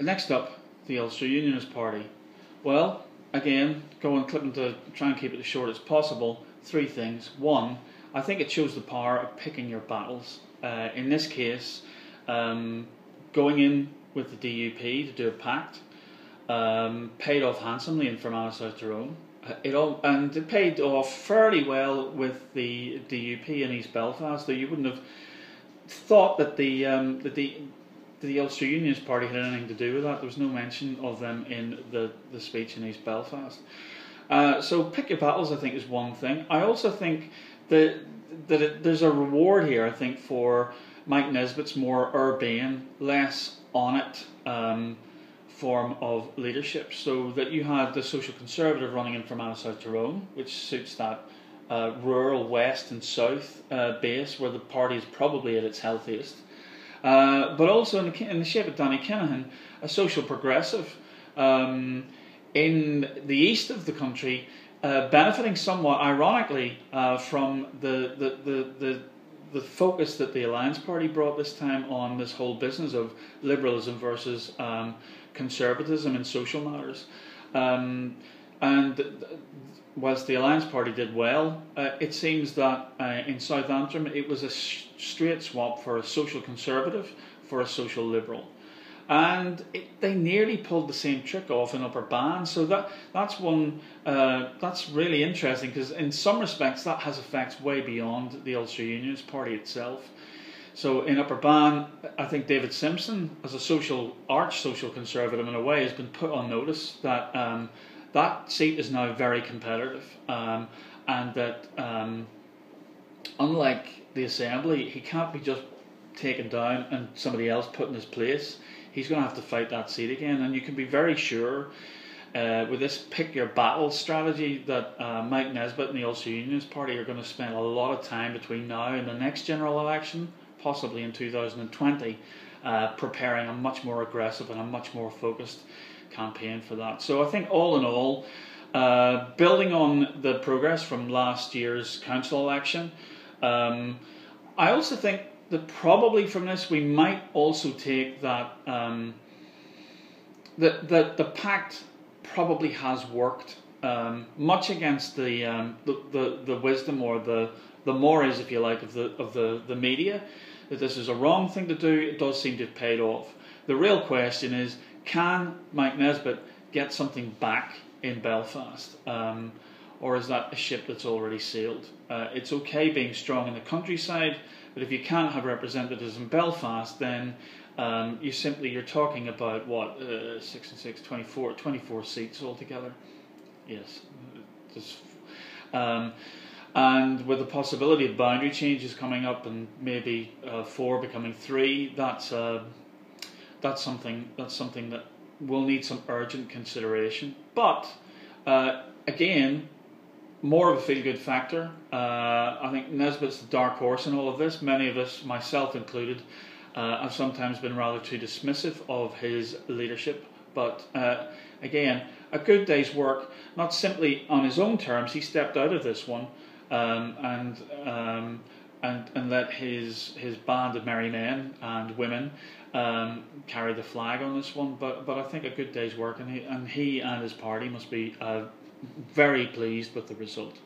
next up, the Ulster Unionist Party. Well, again, going clipping to try and keep it as short as possible. Three things. One, I think it shows the power of picking your battles. Uh, in this case, um, going in with the DUP to do a pact um, paid off handsomely in Fermanagh South Tyrone. Uh, it all and it paid off fairly well with the DUP in East Belfast. Though you wouldn't have thought that the um, the the Ulster Unionist Party had anything to do with that. There was no mention of them in the, the speech in East Belfast. Uh, so pick your battles, I think, is one thing. I also think that that it, there's a reward here. I think for Mike Nesbitt's more urbane, less on it um, form of leadership. So that you had the social conservative running in from South Tyrone, which suits that uh, rural west and south uh, base where the party is probably at its healthiest. Uh, but also in the, in the, shape of Danny Kinahan, a social progressive um, in the east of the country, uh, benefiting somewhat ironically uh, from the, the, the, the the focus that the Alliance Party brought this time on this whole business of liberalism versus um, conservatism in social matters. Um, and whilst the Alliance Party did well, uh, it seems that uh, in South Antrim it was a sh- straight swap for a social conservative for a social liberal. And it, they nearly pulled the same trick off in Upper Bann. So that that's one uh, that's really interesting because in some respects that has effects way beyond the Ulster Unionist Party itself. So in Upper Bann, I think David Simpson, as a social arch social conservative in a way, has been put on notice that. Um, that seat is now very competitive, um, and that um, unlike the assembly, he can't be just taken down and somebody else put in his place. He's going to have to fight that seat again, and you can be very sure. Uh, with this pick your battle strategy, that uh, Mike Nesbitt and the Ulster Unionist Party are going to spend a lot of time between now and the next general election, possibly in 2020, uh, preparing a much more aggressive and a much more focused campaign for that. So I think all in all, uh, building on the progress from last year's council election, um, I also think that probably from this we might also take that um, that the, the pact probably has worked um, much against the, um, the, the the wisdom or the the mores, if you like, of the of the, the media. That this is a wrong thing to do. It does seem to have paid off. The real question is can Mike Nesbitt get something back in Belfast? Um, or is that a ship that's already sailed? Uh, it's okay being strong in the countryside, but if you can't have representatives in Belfast, then um, you simply you're talking about what uh, six and six, 24, 24 seats altogether. Yes, Just, um, and with the possibility of boundary changes coming up and maybe uh, four becoming three, that's uh, that's something that's something that will need some urgent consideration. But uh, again, more of a feel good factor. Uh, I think Nesbitt's the dark horse in all of this. Many of us, myself included, uh, have sometimes been rather too dismissive of his leadership. But uh, again, a good day's work, not simply on his own terms. He stepped out of this one um, and. Um, and, and let his his band of merry men and women um, carry the flag on this one. But but I think a good day's work, and he and he and his party must be uh, very pleased with the result.